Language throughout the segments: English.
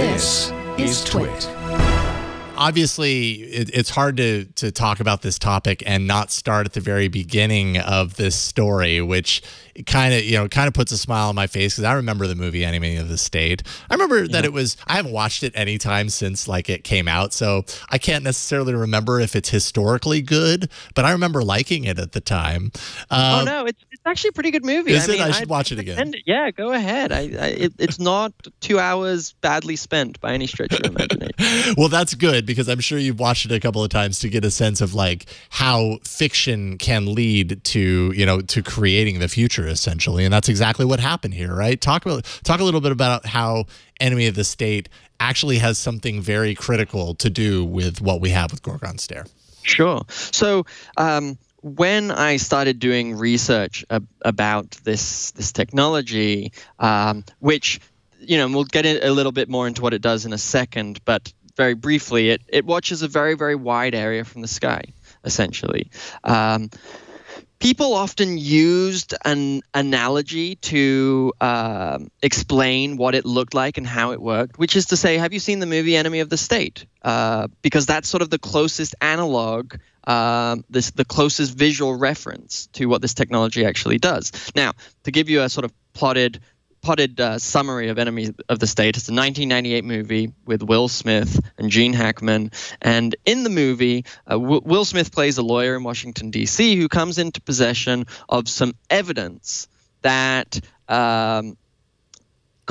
This is TWiT. Obviously it, it's hard to to talk about this topic and not start at the very beginning of this story which kind of you know kind of puts a smile on my face because i remember the movie enemy of the state i remember that it was i haven't watched it any time since like it came out so i can't necessarily remember if it's historically good but i remember liking it at the time oh Um, no, it's, it's actually a pretty good movie. is I it? I should I'd watch it again. it. Yeah, go ahead. I, I it, it's not two hours badly spent by any stretch of the imagination. well, that's good because I'm sure you've watched it a couple of times to get a sense of like how fiction can lead to, you know, to creating the future essentially. And that's exactly what happened here, right? Talk about talk a little bit about how Enemy of the State actually has something very critical to do with what we have with Gorgon Stare. Sure. So um, when I started doing research ab- about this this technology, um, which you know we'll get a little bit more into what it does in a second, but very briefly, it it watches a very very wide area from the sky, essentially. Um, people often used an analogy to um, explain what it looked like and how it worked, which is to say, have you seen the movie Enemy of the State? Uh, because that's sort of the closest analog, um, this the closest visual reference to what this technology actually does. Now, to give you a sort of plotted potted uh, summary of Enemy of the State. It's a 1998 movie with Will Smith and Gene Hackman. And in the movie, uh, w- Will Smith plays a lawyer in Washington, D.C., who comes into possession of some evidence that. Um,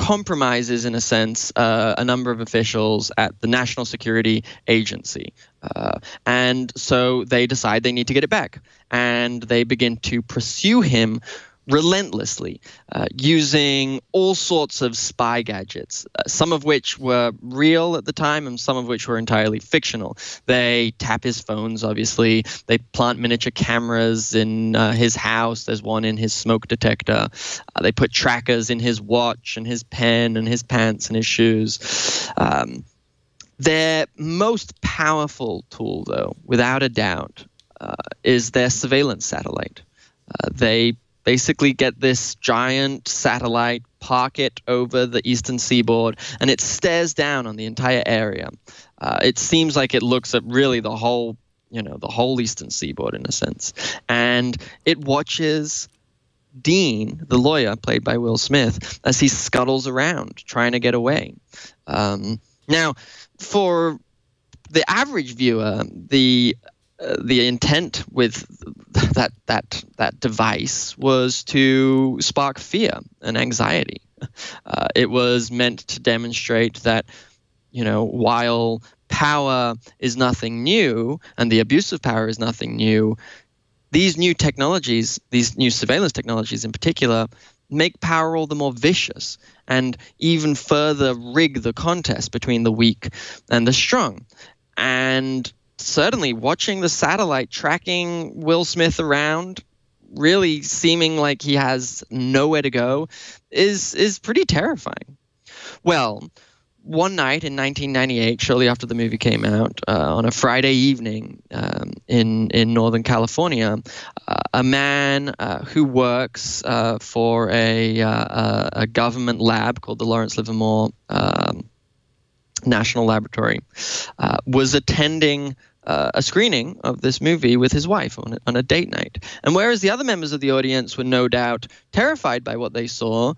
compromises, in a sense, uh, a number of officials at the National Security Agency. Uh, and so they decide they need to get it back. And they begin to pursue him relentlessly uh, using all sorts of spy gadgets, uh, some of which were real at the time and some of which were entirely fictional. They tap his phones, obviously. They plant miniature cameras in uh, his house. There's one in his smoke detector. Uh, they put trackers in his watch and his pen and his pants and his shoes. Um, their most powerful tool, though, without a doubt, uh, is their surveillance satellite. Uh, they basically get this giant satellite, park it over the eastern seaboard, and it stares down on the entire area. Uh, it seems like it looks at really the whole, you know, the whole eastern seaboard in a sense, and it watches. Dean, the lawyer played by Will Smith, as he scuttles around trying to get away. Um, now, for the average viewer, the uh, the intent with that that that device was to spark fear and anxiety. Uh, it was meant to demonstrate that, you know, while power is nothing new and the abuse of power is nothing new, these new technologies, these new surveillance technologies in particular, make power all the more vicious and even further rig the contest between the weak and the strong. And certainly watching the satellite tracking Will Smith around, really seeming like he has nowhere to go, is is pretty terrifying. Well, one night in 1998, shortly after the movie came out, uh, on a Friday evening um, in in Northern California, uh, a man uh, who works uh, for a, uh, a government lab called the Lawrence Livermore um, National Laboratory uh, was attending uh, a screening of this movie with his wife on a, on a date night. And whereas the other members of the audience were no doubt terrified by what they saw,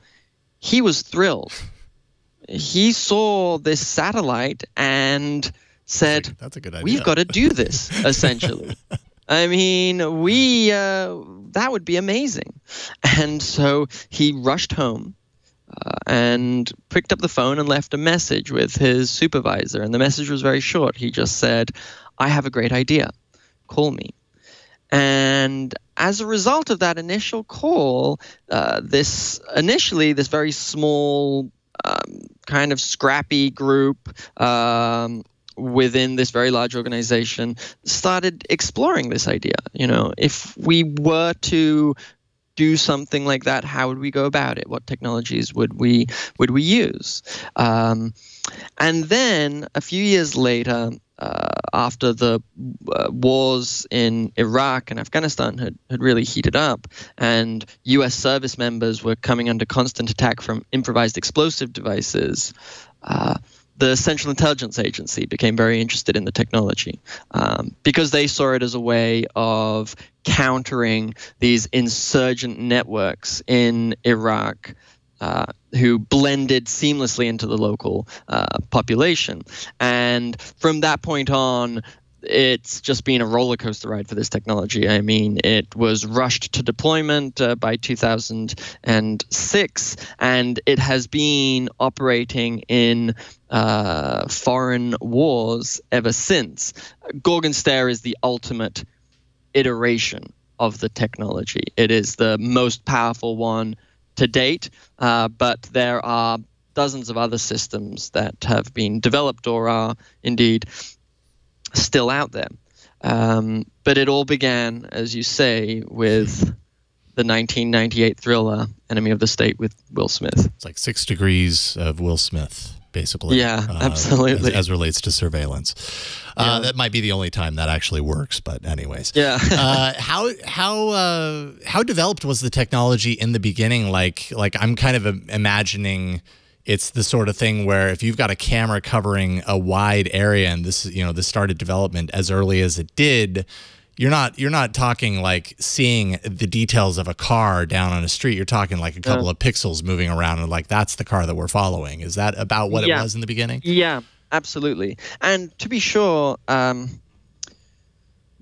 he was thrilled. He saw this satellite and said, That's a good idea. "We've got to do this." Essentially, I mean, we uh, that would be amazing. And so he rushed home uh, and picked up the phone and left a message with his supervisor. And the message was very short. He just said, I have a great idea. Call me. And as a result of that initial call, uh, this initially, this very small, um, kind of scrappy group um, within this very large organization started exploring this idea. You know, if we were to do something like that, how would we go about it? What technologies would we would we use? Um, and then a few years later, uh, after the uh, wars in Iraq and Afghanistan had, had really heated up, and U.S. service members were coming under constant attack from improvised explosive devices. Uh, the Central Intelligence Agency became very interested in the technology um, because they saw it as a way of countering these insurgent networks in Iraq. Uh, who blended seamlessly into the local uh, population. And from that point on, it's just been a roller coaster ride for this technology. I mean, it was rushed to deployment uh, by 2006, and it has been operating in uh, foreign wars ever since. Gorgon Stare is the ultimate iteration of the technology. It is the most powerful one to date, uh, but there are dozens of other systems that have been developed or are indeed still out there. Um, but it all began, as you say, with the 1998 thriller Enemy of the State with Will Smith. It's like six degrees of Will Smith, basically. Yeah, uh, absolutely. As, as, relates to surveillance. Uh, That might be the only time that actually works, but anyways. Yeah. uh, how how uh, how developed was the technology in the beginning? Like like I'm kind of imagining it's the sort of thing where if you've got a camera covering a wide area and this you know this started development as early as it did you're not you're not talking like seeing the details of a car down on a street. You're talking like a couple uh, of pixels moving around and like that's the car that we're following. Is that about what yeah. it was in the beginning? Yeah absolutely. And to be sure um,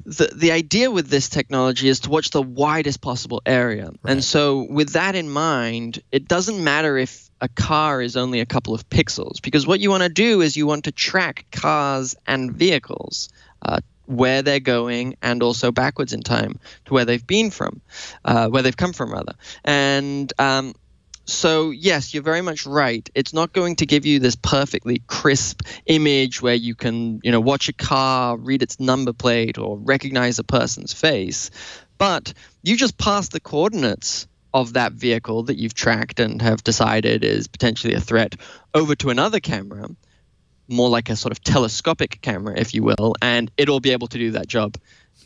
the the idea with this technology is to watch the widest possible area. Right. and so with that in mind it doesn't matter if a car is only a couple of pixels because what you want to do is you want to track cars and vehicles uh, where they're going and also backwards in time to where they've been from uh, where they've come from rather. And um, so yes you're very much right. It's not going to give you this perfectly crisp image where you can you know watch a car read its number plate or recognize a person's face but you just pass the coordinates of that vehicle that you've tracked and have decided is potentially a threat over to another camera, more like a sort of telescopic camera, if you will, and it'll be able to do that job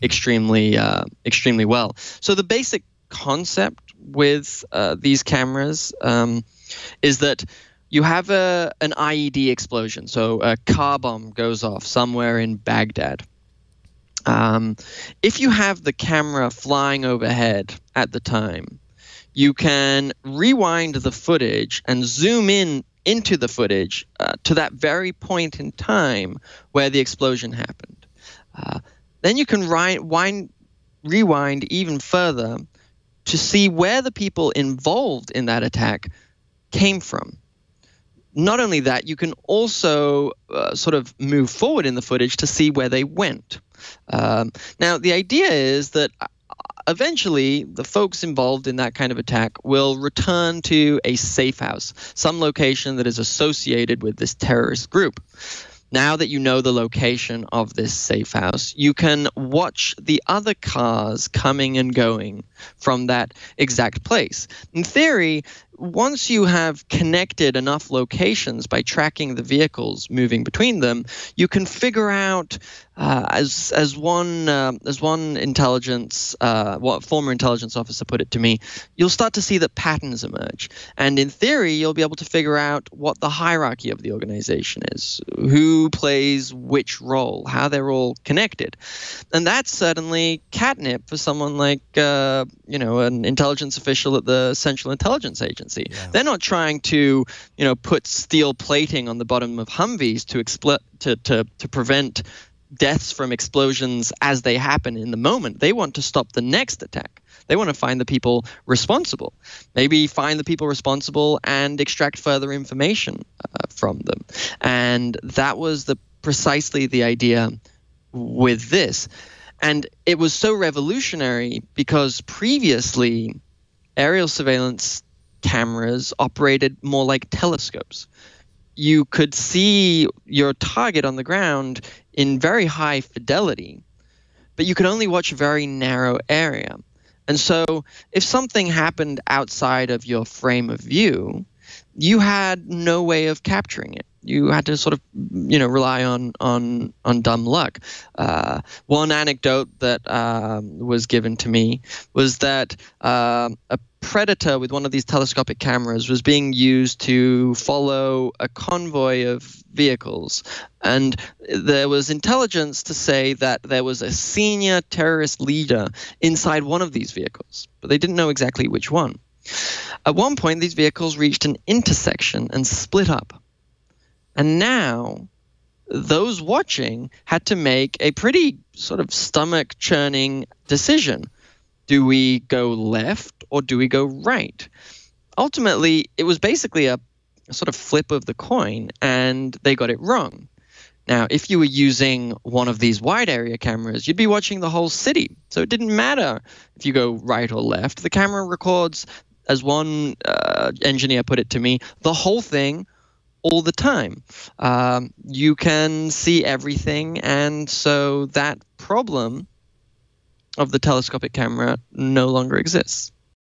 extremely, uh, extremely well. So the basic concept with uh, these cameras um, is that you have a an IED explosion, so a car bomb goes off somewhere in Baghdad. Um, if you have the camera flying overhead at the time, you can rewind the footage and zoom in into the footage uh, to that very point in time where the explosion happened. Uh, then you can ri- wind, rewind even further to see where the people involved in that attack came from. Not only that, you can also uh, sort of move forward in the footage to see where they went. Um, now, the idea is that eventually the folks involved in that kind of attack will return to a safe house, some location that is associated with this terrorist group. Now that you know the location of this safe house, you can watch the other cars coming and going from that exact place. In theory, once you have connected enough locations by tracking the vehicles moving between them, you can figure out, uh, as as one uh, as one intelligence, uh, what former intelligence officer put it to me, you'll start to see that patterns emerge, and in theory, you'll be able to figure out what the hierarchy of the organization is, who plays which role, how they're all connected, and that's certainly catnip for someone like uh, you know an intelligence official at the Central Intelligence Agency agency. Yeah. They're not trying to, you know, put steel plating on the bottom of Humvees to expl- to, to to prevent deaths from explosions as they happen in the moment. They want to stop the next attack. They want to find the people responsible. Maybe find the people responsible and extract further information uh, from them. And that was the precisely the idea with this. And it was so revolutionary because previously aerial surveillance cameras operated more like telescopes. You could see your target on the ground in very high fidelity, but you could only watch a very narrow area. And so, if something happened outside of your frame of view, you had no way of capturing it. You had to sort of, you know, rely on on on dumb luck. Uh, one anecdote that uh, was given to me was that uh, a predator with one of these telescopic cameras was being used to follow a convoy of vehicles. And there was intelligence to say that there was a senior terrorist leader inside one of these vehicles, but they didn't know exactly which one. At one point, these vehicles reached an intersection and split up. And now, those watching had to make a pretty sort of stomach churning decision. Do we go left or do we go right? Ultimately, it was basically a, a sort of flip of the coin, and they got it wrong. Now, if you were using one of these wide area cameras, you'd be watching the whole city. So it didn't matter if you go right or left. The camera records, as one uh, engineer put it to me, the whole thing all the time. Um, you can see everything, and so that problem of the telescopic camera no longer exists.